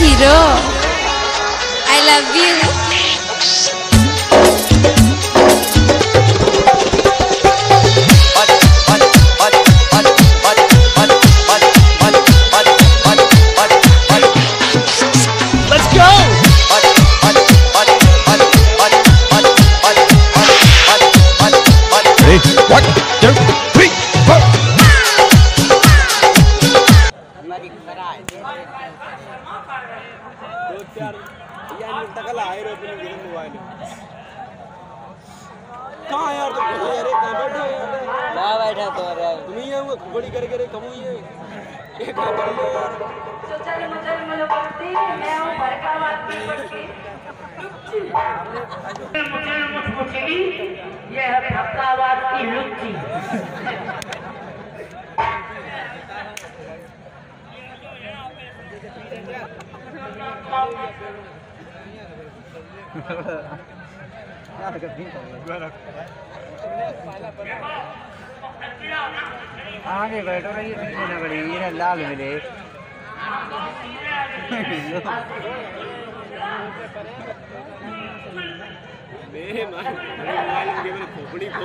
hero. I love you. दो चार या नहीं तक लाए रो अपने गिरे मोबाइल कहाँ यार तुम कहाँ यार कहाँ बैठे हो ना बैठा तो अरे तुम ही है वो बड़ी करे करे कम हुई है एक कहाँ कर लो यार ये है फक्कावाद की लुच्ची। आगे बैठो पीछे न बड़ी ये लाल मिले। मेरे मोबाइल में खोपड़ी को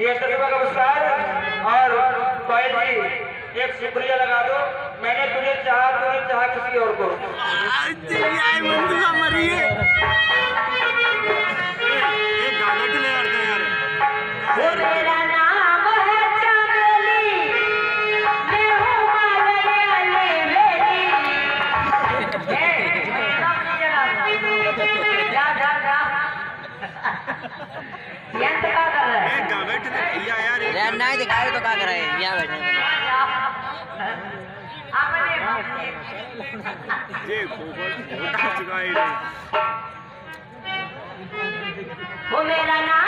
ये तस्वीर नमस्कार और भाई जी, एक शुक्रिया लगा दो। मैंने तुझे चाहा तूने चाहा किसी और को। यंत का कर रहा है? बैठ या यार यार नहीं दिखाए तो क्या करे यहाँ बैठे ये बहुत चुका है वो मेरा नाम